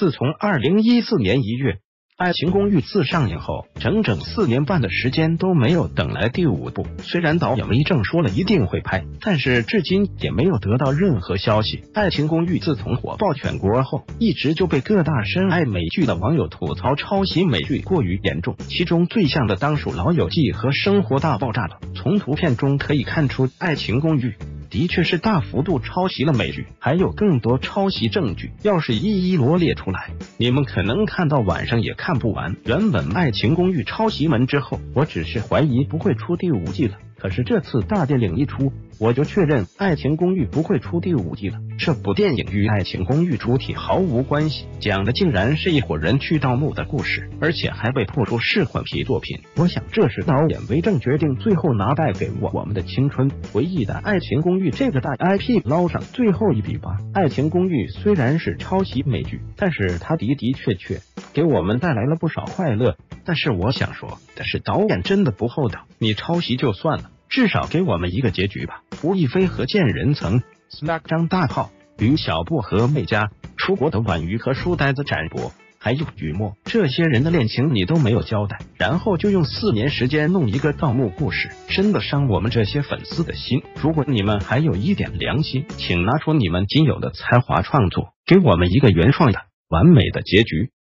自从二零一四年一月。《爱情公寓》自上映后，整整四年半的时间都没有等来第五部。虽然导演魏正说了一定会拍，但是至今也没有得到任何消息。《爱情公寓》自从火爆全国后，一直就被各大深爱美剧的网友吐槽抄袭美剧过于严重，其中最像的当属《老友记》和《生活大爆炸》了。从图片中可以看出，《爱情公寓》。的确是大幅度抄袭了美剧，还有更多抄袭证据。要是一一罗列出来，你们可能看到晚上也看不完。原本《爱情公寓》抄袭门之后，我只是怀疑不会出第五季了。可是这次大电影一出，我就确认《爱情公寓》不会出第五季了。这部电影与《爱情公寓》主体毫无关系，讲的竟然是一伙人去盗墓的故事，而且还被破出是混皮作品。我想这是导演为正决定最后拿带给我我们的青春回忆的《爱情公寓》这个大 IP 捞上最后一笔吧。《爱情公寓》虽然是抄袭美剧，但是它的的确确给我们带来了不少快乐。但是我想说的是，导演真的不厚道。你抄袭就算了，至少给我们一个结局吧。吴亦菲和贱人曾、Snack 张大炮、吕小布和媚家、出国的婉瑜和书呆子展博，还有雨墨这些人的恋情你都没有交代，然后就用四年时间弄一个盗墓故事，真的伤我们这些粉丝的心。如果你们还有一点良心，请拿出你们仅有的才华创作，给我们一个原创的、完美的结局。